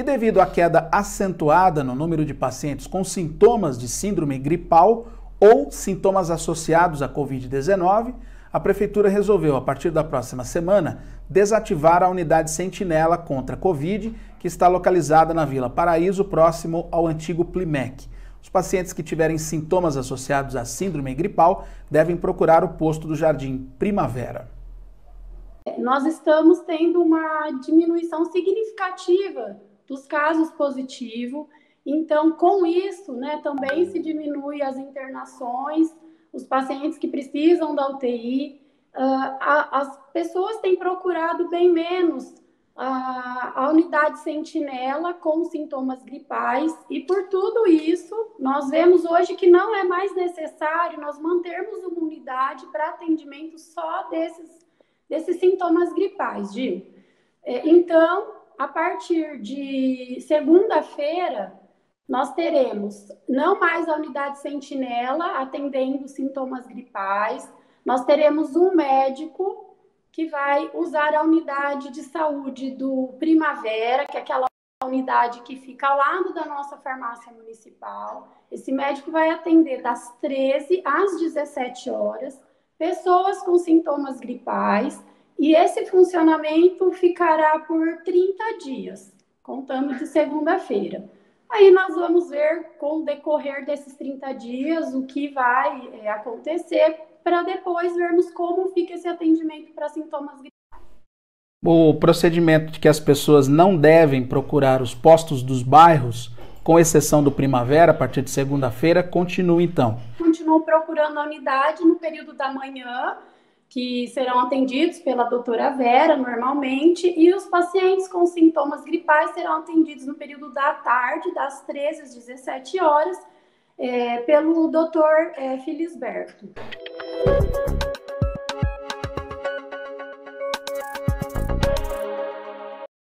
E devido à queda acentuada no número de pacientes com sintomas de síndrome gripal ou sintomas associados à Covid-19, a Prefeitura resolveu, a partir da próxima semana, desativar a unidade Sentinela contra a Covid, que está localizada na Vila Paraíso, próximo ao antigo Plimec. Os pacientes que tiverem sintomas associados à síndrome gripal devem procurar o posto do Jardim Primavera. Nós estamos tendo uma diminuição significativa dos casos positivos. Então, com isso, né, também se diminui as internações, os pacientes que precisam da UTI, uh, a, as pessoas têm procurado bem menos a, a unidade sentinela com sintomas gripais, e por tudo isso, nós vemos hoje que não é mais necessário nós mantermos uma unidade para atendimento só desses, desses sintomas gripais, Gil. É, então, a partir de segunda-feira, nós teremos não mais a unidade sentinela atendendo sintomas gripais, nós teremos um médico que vai usar a unidade de saúde do Primavera, que é aquela unidade que fica ao lado da nossa farmácia municipal. Esse médico vai atender das 13 às 17 horas pessoas com sintomas gripais e esse funcionamento ficará por 30 dias, contando de segunda-feira. Aí nós vamos ver com o decorrer desses 30 dias o que vai é, acontecer para depois vermos como fica esse atendimento para sintomas gripais. O procedimento de que as pessoas não devem procurar os postos dos bairros, com exceção do primavera, a partir de segunda-feira, continua então. Continuam procurando a unidade no período da manhã, que serão atendidos pela doutora Vera normalmente, e os pacientes com sintomas gripais serão atendidos no período da tarde, das 13 às 17 horas, é, pelo doutor é, Filisberto.